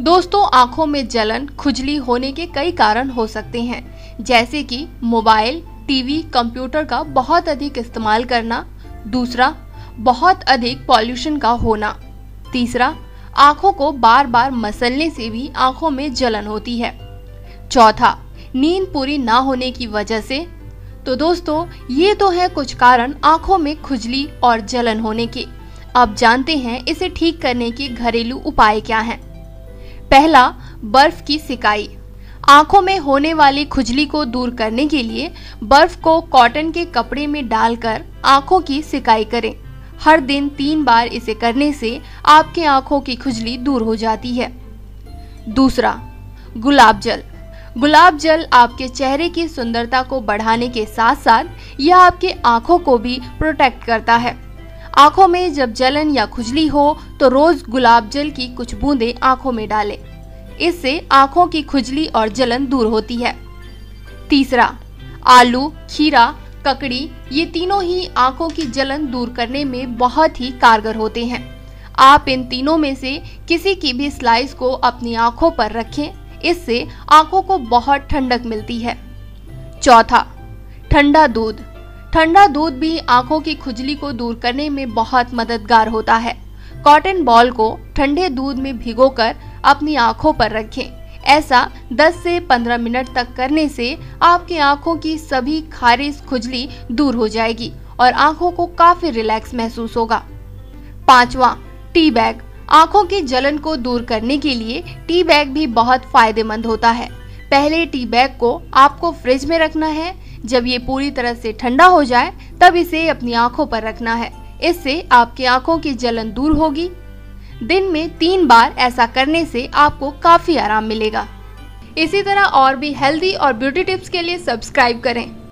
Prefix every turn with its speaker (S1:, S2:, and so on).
S1: दोस्तों, आँखों में जलन, खुजली होने के कई कारण हो सकते हैं, जैसे कि मोबाइल, टीवी, कंप्यूटर का बहुत अधिक इस्तेमाल करना, दूसरा, बहुत अधिक पॉल्यूशन का होना, तीसरा, आँखों को बार बार मसलने से भी आँखों में जलन होती है, चौथा, नींद पूरी ना होने की वजह से। तो दोस्तों, ये तो है कुछ कारण आँखों में खुजली और जलन होने के। अब जानते हैं इसे ठीक करने के घरेलू उपाय क्या हैं। पहला, बर्फ़ की सिकाई। आँखों में होने वाली खुजली को दूर करने के लिए बर्फ़ को कॉटन के कपड़े में डालकर आँखों की सिकाई करें। हर दिन तीन बार इसे करने से आपके आँखों की खुजली दूर हो जाती है। दूसरा, गुलाब जल। गुलाब जल आपके चेहरे की सुंदरता को बढ़ाने के साथ साथ यह आपके आँखों को भी प्रोटेक्ट करता है। आँखों में जब जलन या खुजली हो तो रोज गुलाब जल की कुछ बूंदें आँखों में डालें। इससे आँखों की खुजली और जलन दूर होती है। तीसरा, आलू, खीरा, ककड़ी, ये तीनों ही आँखों की जलन दूर करने में बहुत ही कारगर होते हैं। आप इन तीनों में से किसी की भी स्लाइस को अपनी आँखों पर रखें, इससे आँखों को बहुत ठंडक मिलती है। चौथा, ठंडा दूध। ठंडा दूध भी आँखों की खुजली को दूर करने में बहुत मददगार होता है। कॉटन बॉल को ठंडे दूध में भिगोकर अपनी आँखों पर रखें। ऐसा 10 से 15 मिनट तक करने से आपकी आँखों की सभी खारिज खुजली दूर हो जाएगी और आँखों को काफ़ी रिलैक्स महसूस होगा। पांचवा, टी बैग। आँखों की जलन को दूर करने के लिए टी बैग भी बहुत फ़ायदेमंद होता है। पहले टी बैग को आपको फ्रिज में रखना है जब ये पूरी तरह से ठंडा हो जाए, तब इसे अपनी आँखों पर रखना है। इससे आपकी आँखों की जलन दूर होगी। दिन में तीन बार ऐसा करने से आपको काफ़ी आराम मिलेगा। इसी तरह और भी हेल्दी और ब्यूटी टिप्स के लिए सब्सक्राइब करें।